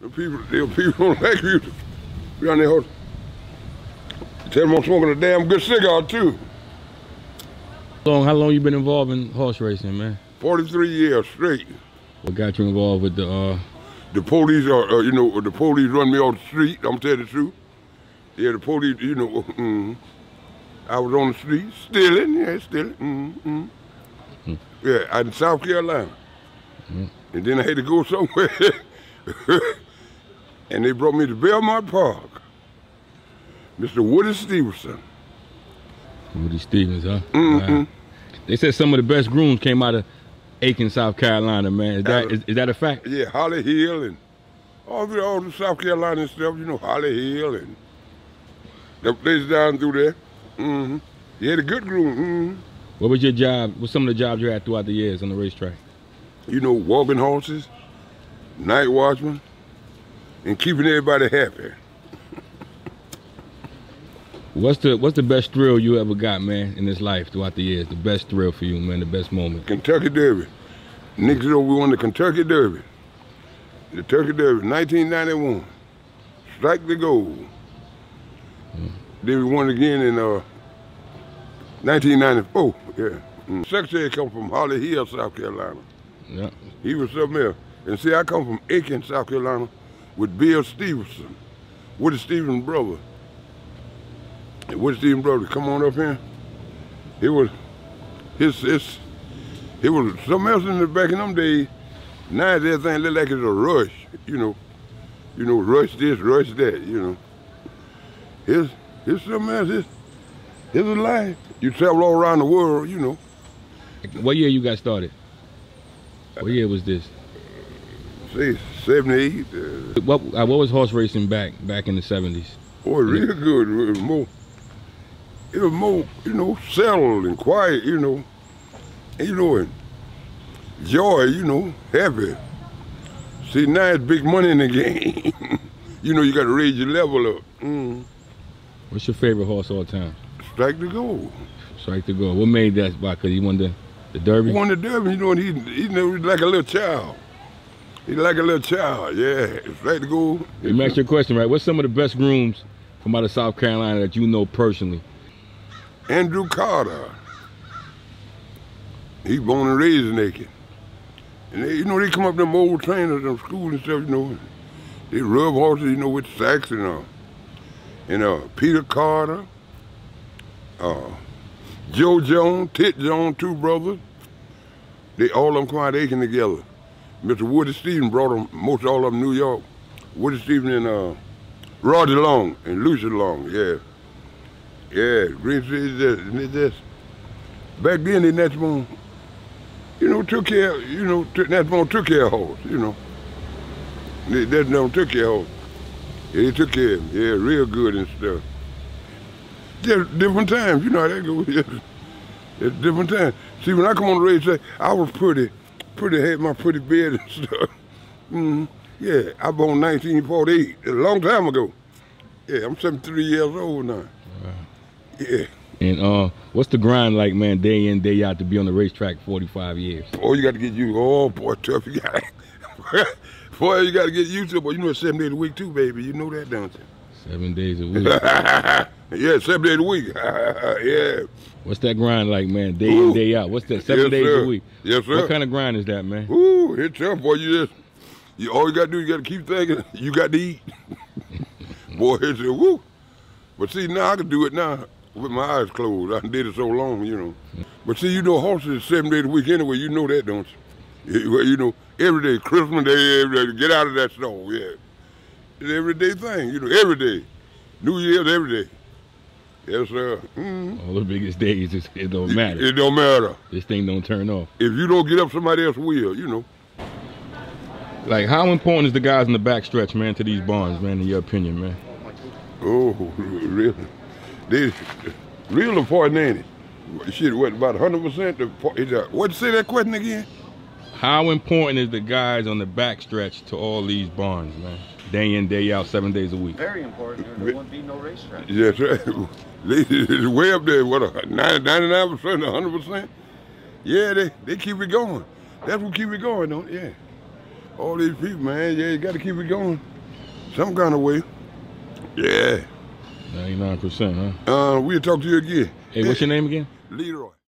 The people, the people don't like you. Be on their horse. Tell them I'm smoking a damn good cigar too. How long, how long you been involved in horse racing, man? 43 years straight. What got you involved with the uh The police are, uh, you know, the police run me off the street. I'm telling the truth. Yeah, the police, you know, mm, I was on the street stealing, yeah, stealing. Mm, mm. Yeah, out in South Carolina. And then I had to go somewhere. and they brought me to Belmont Park. Mr. Woody Stevenson. Woody Stephens, huh? Mm-mm. Wow. They said some of the best grooms came out of Aiken, South Carolina, man. Is that is, is that a fact? Yeah, Holly Hill and all the all the South Carolina stuff, you know, Holly Hill and the place down through there. Mm-hmm. You had a good groom. Mm-hmm. What was your job? What some of the jobs you had throughout the years on the racetrack? You know, walking horses, night watchman, and keeping everybody happy. What's the what's the best thrill you ever got, man, in this life throughout the years? The best thrill for you, man. The best moment. Kentucky Derby. Niggas know we won the Kentucky Derby. The Turkey Derby, 1991. Strike the gold. Then we won again in uh, 1994. Yeah. Mm. Secretary come from Holly Hill, South Carolina. Yeah. He was something else. And see, I come from Aiken, South Carolina, with Bill Stevenson, Woody Stephens' brother. And Woody Stephens' brother, come on up here. It was his, his, it was something else in the back in them days. Now everything look like it's a rush, you know. You know, rush this, rush that, you know. It's, it's something else. It's, it's a life. You travel all around the world, you know. What year you got started? What uh, year was this? Say 78, uh, What uh, what was horse racing back back in the seventies? Boy, real good. It was more, it was more, you know, settled and quiet, you know, and, you know, and joy, you know, happy. See, now it's big money in the game. you know, you got to raise your level up. Mm. What's your favorite horse all time? Strike the goal. Strike the go. What made that spot? Cause he won the the Derby. Won the Derby, you know, and he, he he's like a little child. He's like a little child, yeah. Strike the goal. Let me ask you a question, right? What's some of the best grooms from out of South Carolina that you know personally? Andrew Carter. He born and raised in Aiken. And they, you know, they come up them old trainers from school and stuff, you know. They rub horses, you know, with sacks and uh and uh Peter Carter, uh Joe Jones, Tit Jones, two brothers. They all of them come out Aiken together. Mr. Woody Stephens brought them, most all of them New York. Woody Stephens and uh Roger Long and Lucy Long, yeah. Yeah, Green City this, this. Back then, they Natchbone, you know, took care, you know, Natchbone took care of horse, you know. They, Natchbone took care of horse. Yeah, took care yeah, real good and stuff. Just different times, you know how that goes. It's different times. See, when I come on the racetrack, I was pretty, pretty, had my pretty beard and stuff. hmm Yeah, I born 1948, a long time ago. Yeah, I'm 73 years old now. Yeah. And uh, what's the grind like, man, day in day out to be on the racetrack 45 years? Boy, you got to get you. Oh, boy, tough. You got Boy, you got to get used to it. Boy, you know it's seven days a week too, baby. You know that, don't you? Seven days a week. yeah, seven days a week. yeah. What's that grind like, man? Day Ooh. in day out. What's that? Seven Yes, days sir. a week. Yes, sir. What kind of grind is that, man? Ooh, it's tough, boy. You just, you all you got to do, you got to keep thinking. You got to eat. boy, it's a woo. But see, now I can do it now with my eyes closed. I did it so long, you know. But see, you know, horses seven days a week anyway. You know that, don't you? You, you know, every day, Christmas Day, every day, get out of that snow, yeah. It's an everyday thing, you know, every day. New Year's every day. Yes, sir. Mhm. All the biggest days, it don't matter. It don't matter. This thing don't turn off. If you don't get up, somebody else will, you know. Like, how important is the guys in the backstretch, man, to these barns, man, in your opinion, man? Oh, really? They real important, ain't it? Shit, what about hundred percent? What say that question again? How important is the guys on the backstretch to all these barns, man? Day in, day out, seven days a week. Very important, there wouldn't be no racetrack. Yes, right. They it's way up there. What a 99 percent, hundred percent. Yeah, they they keep it going. That's what keep it going, don't? Yeah. all these people, man. Yeah, you got to keep it going, some kind of way. Yeah. 99%, huh? Uh, we'll talk to you again. Hey, what's your name again? Leroy.